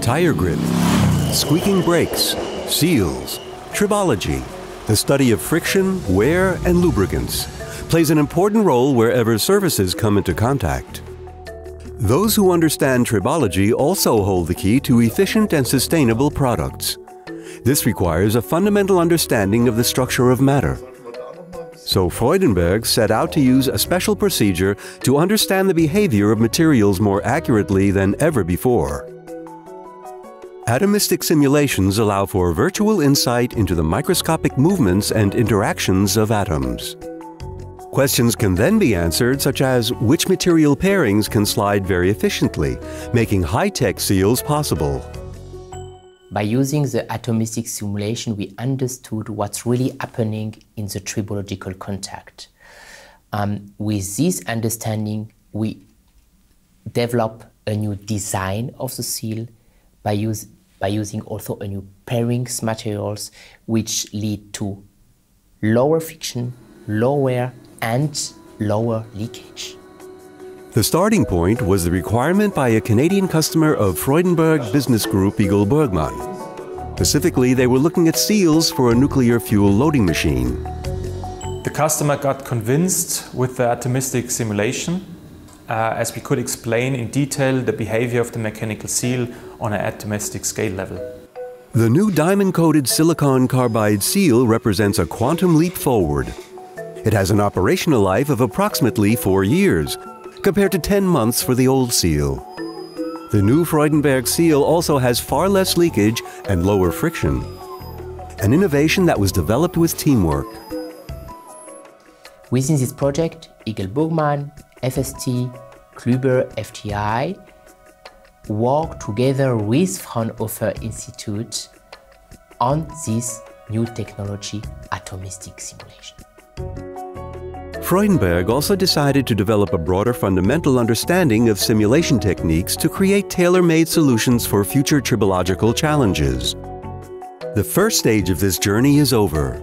Tire grip, squeaking brakes, seals, tribology, the study of friction, wear, and lubricants, plays an important role wherever surfaces come into contact. Those who understand tribology also hold the key to efficient and sustainable products. This requires a fundamental understanding of the structure of matter. So Freudenberg set out to use a special procedure to understand the behavior of materials more accurately than ever before. Atomistic simulations allow for virtual insight into the microscopic movements and interactions of atoms. Questions can then be answered such as which material pairings can slide very efficiently, making high-tech seals possible. By using the atomistic simulation, we understood what's really happening in the tribological contact. Um, with this understanding, we develop a new design of the seal by, use, by using also a new pairings materials, which lead to lower friction, lower and lower leakage. The starting point was the requirement by a Canadian customer of Freudenberg Business Group EagleBurgmann. Specifically, they were looking at seals for a nuclear fuel loading machine. The customer got convinced with the atomistic simulation uh, as we could explain in detail the behavior of the mechanical seal on an atomistic scale level. The new diamond-coated silicon carbide seal represents a quantum leap forward it has an operational life of approximately four years, compared to 10 months for the old seal. The new Freudenberg seal also has far less leakage and lower friction. An innovation that was developed with teamwork. Within this project, EagleBurgmann, FST, Klüber, FTI work together with Fraunhofer Institute on this new technology, atomistic simulation. Freudenberg also decided to develop a broader fundamental understanding of simulation techniques to create tailor-made solutions for future tribological challenges. The first stage of this journey is over.